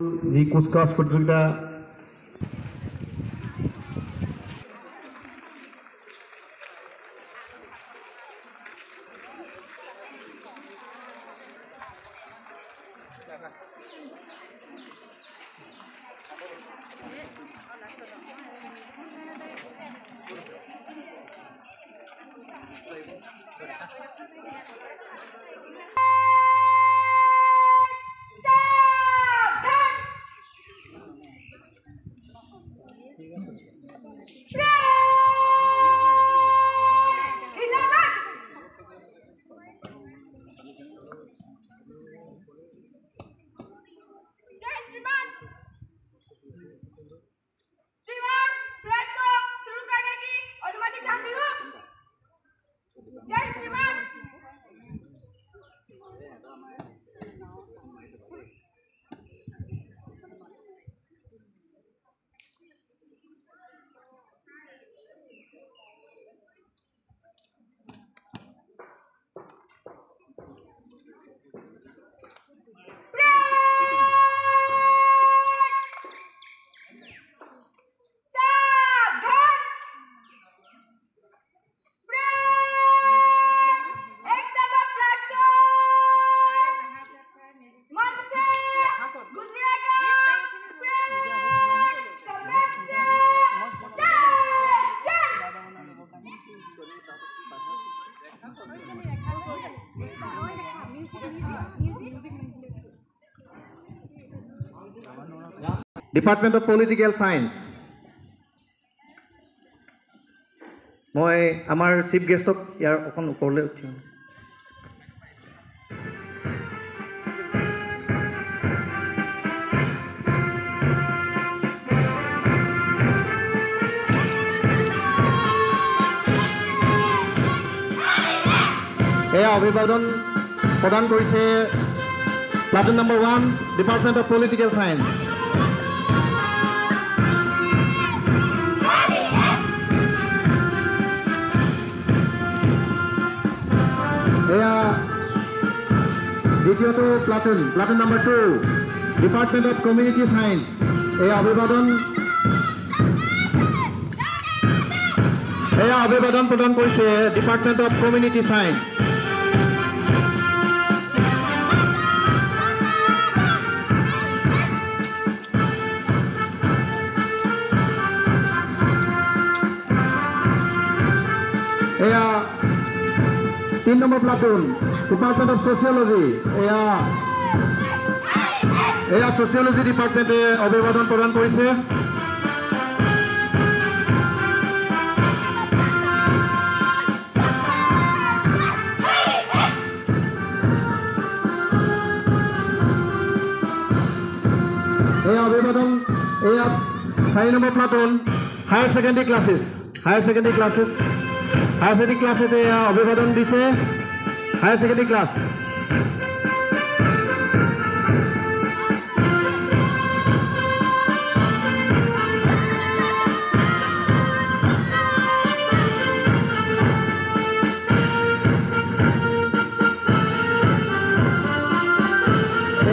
जी कुछ का प्रतियोगिता ডিপাৰ্টমেণ্ট অফ পলিটিকেল ছায়েন্স মই আমাৰ চিফ গেষ্টক ইয়াৰ অকণ ওপৰলৈ উঠিম। এয়া অভিবাদন প্ৰদান কৰিছে platoon number one department of political science এয়া দ্বিতীয়টো platoon platoon number two department of community science এয়া অভিবাদন এয়া অভিবাদন প্ৰদান কৰিছে ডিপাৰ্টমেণ্ট অফ কমিউনিটি ছায়েন্স তিন number platoon department of sociology এয়া এয়া ছ'চিয়লজি ডিপাৰ্টমেণ্টে অভিবাদন প্ৰদান কৰিছে। এয়া অভিবাদন, এয়া চাৰি number platoon higher secondary classes higher secondary classes secondary classes এয়া অভিবাদন দিছে। ছেকেণ্ডেৰী ক্লাছ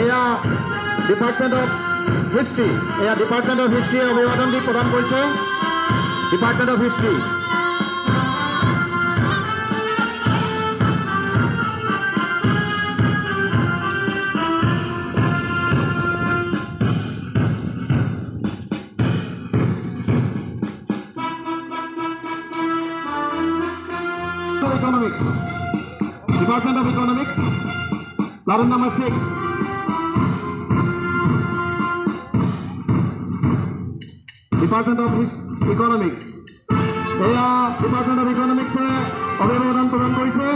এয়া ডিপাৰ্টমেণ্ট অফ হিষ্ট্ৰী এয়া ডিপাৰ্টমেণ্ট অফ হিষ্ট্ৰীয়ে অভিবাদন দি প্ৰদান কৰিছে। Department of history Department of Economics. Platoon number six. Department of economics এয়া ডিপাৰ্টমেণ্ট অফ ইকনমিক্সে অভিবাদন প্ৰদান কৰিছে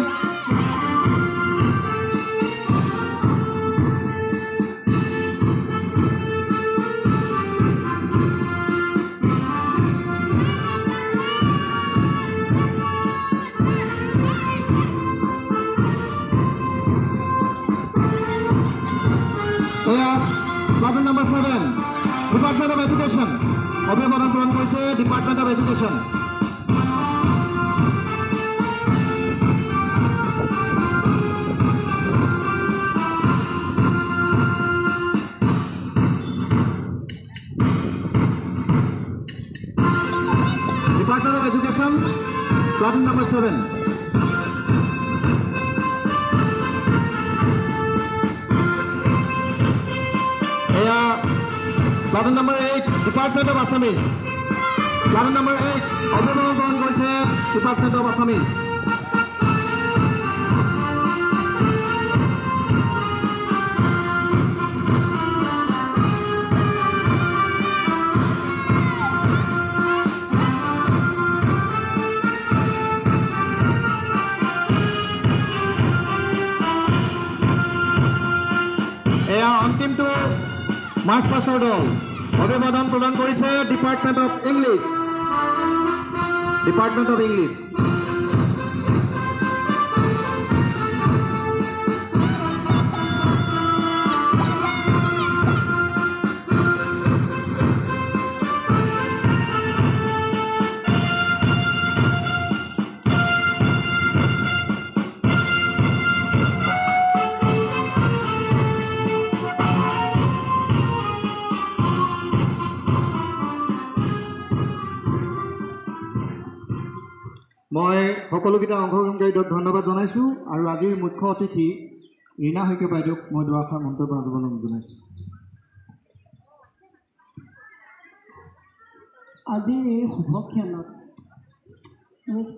ডিপার্টমেন্ট অফ এডুকেশন অভিবাদন গ্রহণ করেছে department of education department of education platoon number seven platoon number eight department of Assamese platoon number eight অভিভাৱক গ্ৰহণ কৰিছে ডিপাৰ্টমেণ্ট অফ আছামিজ মাৰ্চ পাছৰ দল অভিবাদন প্ৰদান কৰিছে department of English department of English মই সকলোকেইটা অংশগ্ৰহণকাৰীক ধন্যবাদ জনাইছোঁ আৰু আজিৰ মুখ্য অতিথি ৰীণা শইকীয়া বাইদেউক মই দুআষাৰ মন্তব্য আগমন জনাইছোঁ। আজিৰ এই শুভ ক্ষণত মোক